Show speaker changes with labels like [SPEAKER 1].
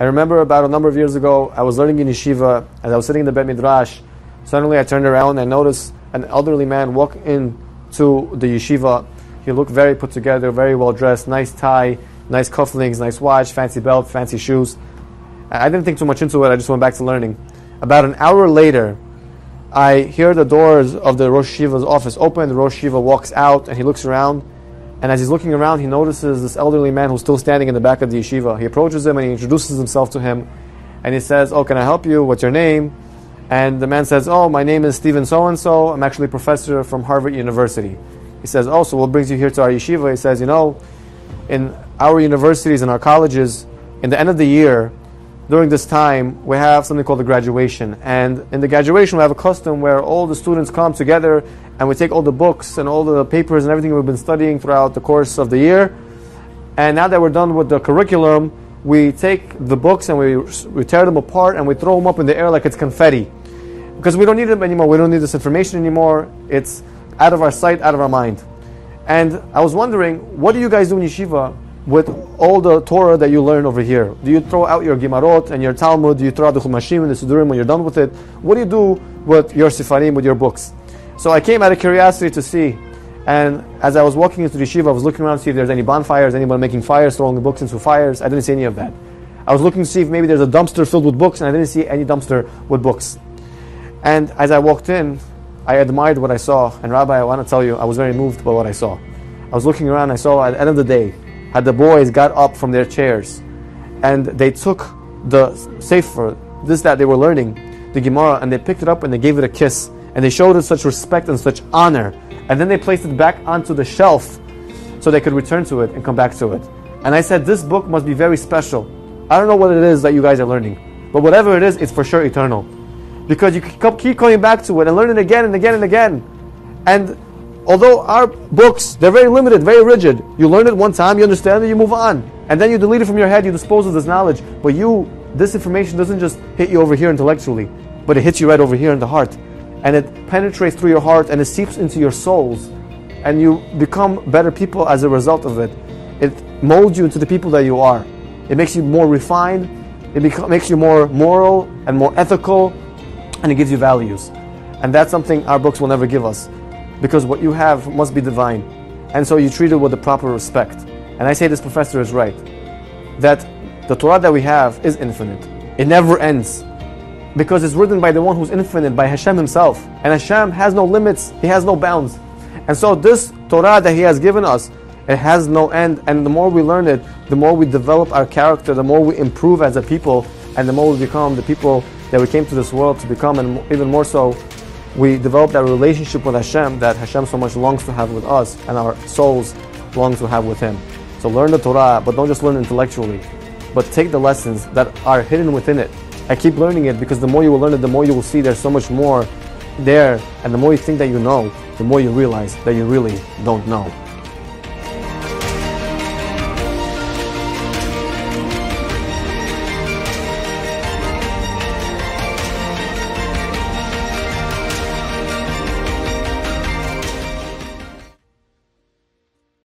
[SPEAKER 1] I remember about a number of years ago, I was learning in yeshiva, as I was sitting in the Bet Midrash. Suddenly I turned around and noticed an elderly man walk into the yeshiva. He looked very put together, very well dressed, nice tie, nice cufflinks, nice watch, fancy belt, fancy shoes. I didn't think too much into it, I just went back to learning. About an hour later, I hear the doors of the Rosh Yeshiva's office open, the Rosh Yeshiva walks out and he looks around and as he's looking around, he notices this elderly man who's still standing in the back of the yeshiva. He approaches him and he introduces himself to him. And he says, Oh, can I help you? What's your name? And the man says, Oh, my name is Stephen so and so. I'm actually a professor from Harvard University. He says, Oh, so what brings you here to our yeshiva? He says, You know, in our universities and our colleges, in the end of the year, during this time, we have something called the graduation. And in the graduation, we have a custom where all the students come together and we take all the books and all the papers and everything we've been studying throughout the course of the year. And now that we're done with the curriculum, we take the books and we, we tear them apart and we throw them up in the air like it's confetti. Because we don't need them anymore. We don't need this information anymore. It's out of our sight, out of our mind. And I was wondering, what do you guys do in yeshiva with all the Torah that you learn over here? Do you throw out your Gimarot and your Talmud? Do you throw out the Chumashim and the Sidurim when you're done with it? What do you do with your Sifarim, with your books? So I came out of curiosity to see. And as I was walking into the yeshiva, I was looking around to see if there's any bonfires, anyone making fires, throwing the books into fires. I didn't see any of that. I was looking to see if maybe there's a dumpster filled with books, and I didn't see any dumpster with books. And as I walked in, I admired what I saw. And Rabbi, I want to tell you, I was very moved by what I saw. I was looking around, I saw at the end of the day, had the boys got up from their chairs and they took the sefer, this that they were learning, the Gemara, and they picked it up and they gave it a kiss and they showed it such respect and such honor. And then they placed it back onto the shelf so they could return to it and come back to it. And I said, This book must be very special. I don't know what it is that you guys are learning, but whatever it is, it's for sure eternal. Because you keep coming back to it and learn it again and again and again. And although our books, they're very limited, very rigid. You learn it one time, you understand it, you move on. And then you delete it from your head, you dispose of this knowledge. But you, this information doesn't just hit you over here intellectually, but it hits you right over here in the heart. And it penetrates through your heart and it seeps into your souls. And you become better people as a result of it. It molds you into the people that you are. It makes you more refined, it makes you more moral and more ethical, and it gives you values. And that's something our books will never give us because what you have must be divine. And so you treat it with the proper respect. And I say this professor is right that the Torah that we have is infinite, it never ends because it's written by the one who's infinite, by Hashem himself. And Hashem has no limits, He has no bounds. And so this Torah that He has given us, it has no end. And the more we learn it, the more we develop our character, the more we improve as a people, and the more we become the people that we came to this world to become, and even more so, we develop that relationship with Hashem that Hashem so much longs to have with us and our souls long to have with Him. So learn the Torah, but don't just learn intellectually, but take the lessons that are hidden within it. I keep learning it because the more you will learn it, the more you will see there's so much more there, and the more you think that you know, the more you realize that you really don't know.